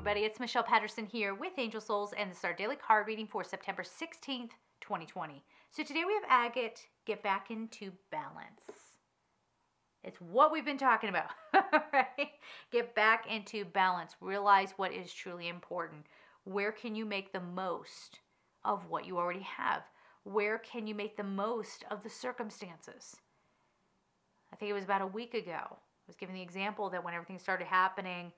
everybody. It's Michelle Patterson here with Angel Souls, and this is our daily card reading for September 16th, 2020. So today we have Agate get back into balance. It's what we've been talking about, right? Get back into balance. Realize what is truly important. Where can you make the most of what you already have? Where can you make the most of the circumstances? I think it was about a week ago. I was giving the example that when everything started happening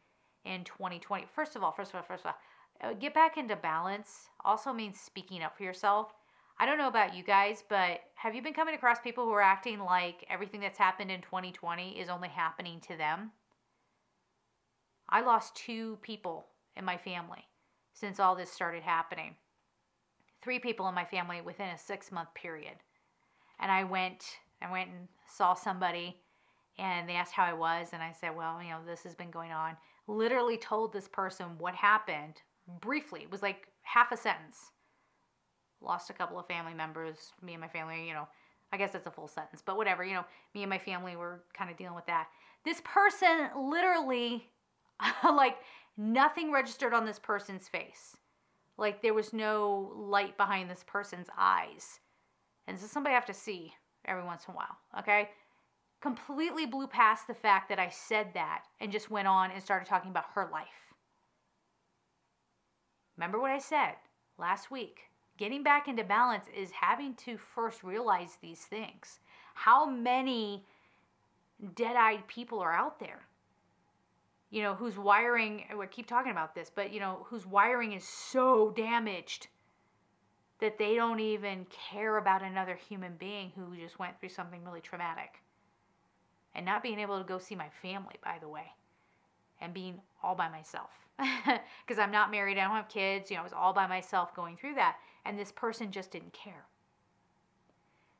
in 2020, first of all, first of all, first of all, uh, get back into balance also means speaking up for yourself. I don't know about you guys, but have you been coming across people who are acting like everything that's happened in 2020 is only happening to them? I lost two people in my family since all this started happening. Three people in my family within a six month period. And I went I went and saw somebody and they asked how I was and I said, "Well, you know, this has been going on." Literally told this person what happened briefly. It was like half a sentence. Lost a couple of family members, me and my family, you know, I guess that's a full sentence, but whatever, you know, me and my family were kind of dealing with that. This person literally like nothing registered on this person's face. Like there was no light behind this person's eyes. And this is somebody I have to see every once in a while, okay? Completely blew past the fact that I said that and just went on and started talking about her life. Remember what I said last week? Getting back into balance is having to first realize these things. How many dead eyed people are out there? You know, whose wiring, I keep talking about this, but you know, whose wiring is so damaged that they don't even care about another human being who just went through something really traumatic. And not being able to go see my family, by the way, and being all by myself. Because I'm not married, I don't have kids, you know, I was all by myself going through that. And this person just didn't care.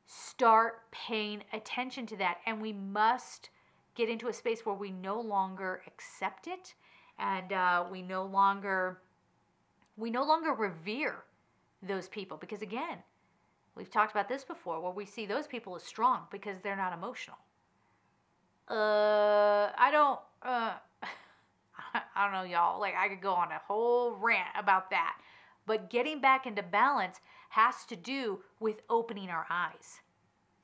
Start paying attention to that. And we must get into a space where we no longer accept it and uh, we no longer we no longer revere those people. Because again, we've talked about this before, where we see those people as strong because they're not emotional. Uh, I don't, uh, I don't know, y'all. Like, I could go on a whole rant about that. But getting back into balance has to do with opening our eyes.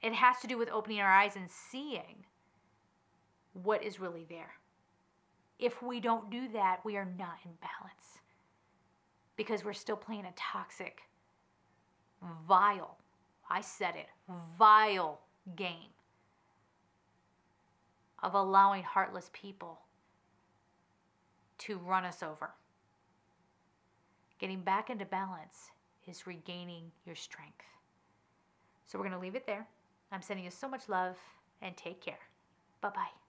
It has to do with opening our eyes and seeing what is really there. If we don't do that, we are not in balance because we're still playing a toxic vile, I said it, vile game of allowing heartless people to run us over. Getting back into balance is regaining your strength. So we're going to leave it there. I'm sending you so much love and take care. Bye bye.